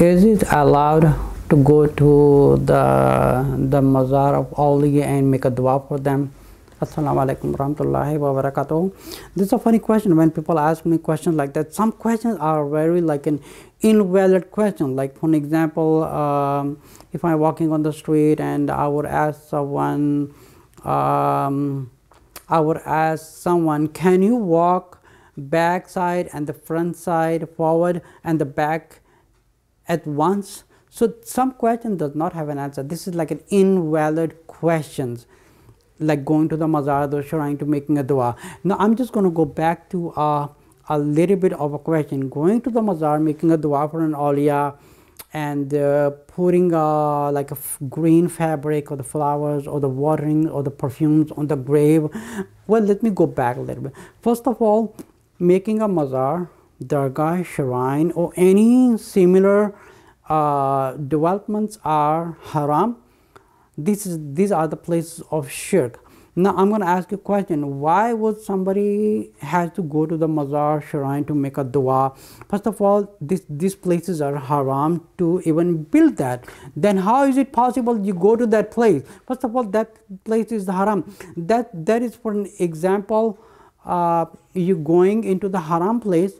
is it allowed to go to the the mazar of awliya and make a dua for them? Assalamu alaikum warahmatullahi wabarakatuh. This is a funny question. When people ask me questions like that some questions are very like an invalid question. Like for example um, if i'm walking on the street and i would ask someone um, i would ask someone can you walk back side and the front side forward and the back at once? So some question does not have an answer. This is like an invalid questions like going to the mazar or trying to making a dua. Now I'm just going to go back to uh, a little bit of a question. Going to the mazar, making a dua for an awliya and uh, putting uh, like a green fabric or the flowers or the watering or the perfumes on the grave. Well, let me go back a little bit. First of all, making a mazar dargah, shrine or any similar uh, developments are haram. This is, these are the places of shirk. Now I'm going to ask you a question. Why would somebody have to go to the mazar shrine to make a dua? First of all, this, these places are haram to even build that. Then how is it possible you go to that place? First of all, that place is haram. That, that is for an example, uh, you going into the haram place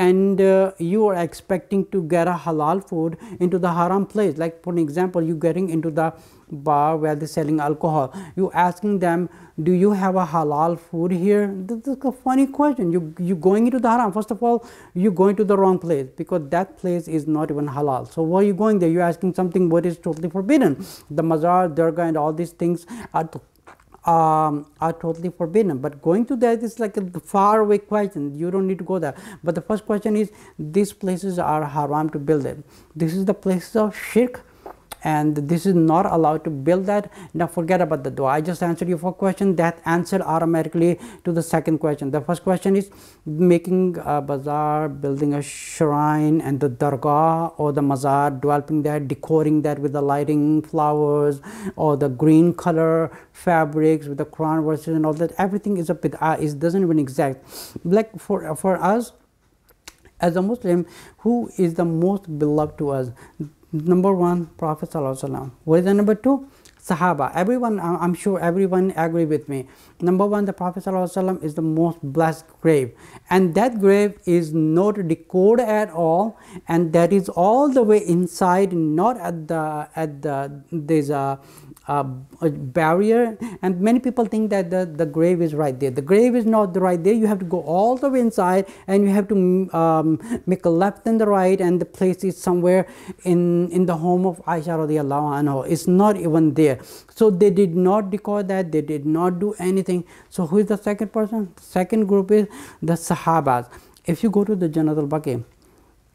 and uh, you are expecting to get a halal food into the haram place. Like for example you getting into the bar where they're selling alcohol. You asking them do you have a halal food here? This is a funny question. You you going into the haram. First of all you going to the wrong place because that place is not even halal. So why are you going there? You're asking something what is totally forbidden. The mazar dargah and all these things are um, are totally forbidden. But going to that is like a far away question. You don't need to go there. But the first question is these places are haram to build it. This is the places of shirk and this is not allowed to build that. Now forget about the dua. I just answered your first question that answered automatically to the second question. The first question is making a mazar building a shrine and the dargah or the mazar developing that decorating that with the lighting flowers or the green color fabrics with the quran verses and all that. Everything is a bid'ah. It doesn't even exist. Like for for us as a muslim who is the most beloved to us number one prophet what is the number two? Sahaba. Everyone i'm sure everyone agree with me. Number one the prophet is the most blessed grave. And that grave is not decorated at all. And that is all the way inside not at the at the there's a uh, a barrier and many people think that the, the grave is right there. The grave is not the right there. You have to go all the way inside and you have to um, make a left and the right and the place is somewhere in, in the home of Aisha radiallahu anha. It's not even there. So they did not decode that. They did not do anything. So who is the second person? Second group is the Sahabas. If you go to the Jannat al-Baqi,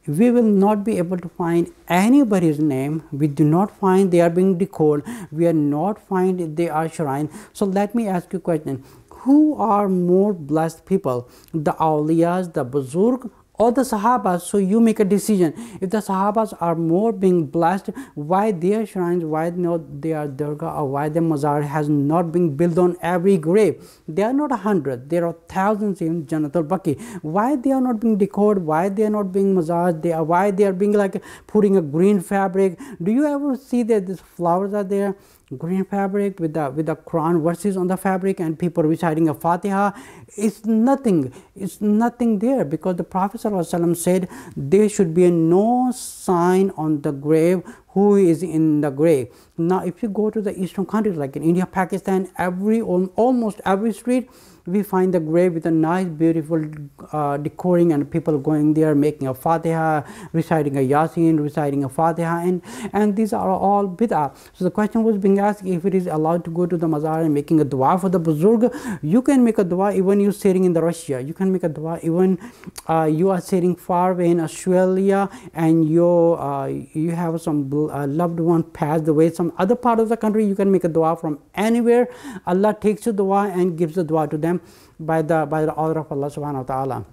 we will not be able to find anybody's name. We do not find they are being decoded we are not find they are shrine. So let me ask you a question. Who are more blessed people? The awliyas the buzurg or the Sahabas, so you make a decision. If the Sahabas are more being blessed, why their shrines, why not their dargah or why the mazar has not been built on every grave? They are not a hundred, there are thousands in Jannat al-Baqi. Why they are not being decorated, why they are not being mazar, they are, why they are being like putting a green fabric? Do you ever see that these flowers are there? Green fabric with the with the Quran verses on the fabric and people reciting a Fatiha. It's nothing it's nothing there because the Prophet said there should be no sign on the grave who is in the grave. Now if you go to the eastern countries like in India Pakistan every almost every street we find the grave with a nice beautiful uh, decoring and people going there making a fatiha reciting a yasin reciting a fatiha and and these are all bid'ah. So the question was being asked if it is allowed to go to the mazar and making a dua for the buzurg you can make a dua even you sitting in the russia. You can make a dua even uh, you are sitting far away in australia and you uh, you have some uh, loved one passed away some other part of the country you can make a dua from anywhere. Allah takes your dua and gives the dua to them by the by the order of Allah subhanahu wa ta'ala.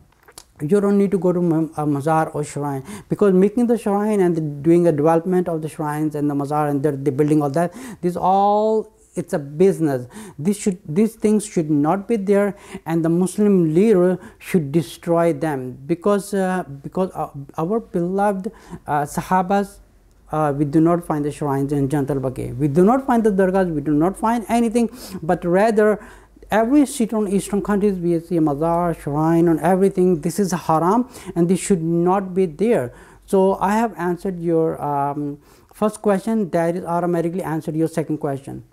You don't need to go to a mazar or shrine because making the shrine and doing the development of the shrines and the mazar and the, the building all that this all it's a business. This should these things should not be there and the muslim leader should destroy them because uh, because our beloved uh, sahabas uh, we do not find the shrines in Jannat al-Baqi. We do not find the dargahs, we do not find anything, but rather every city on eastern countries we see a mazar, shrine and everything. This is haram and this should not be there. So I have answered your um, first question that is automatically answered your second question.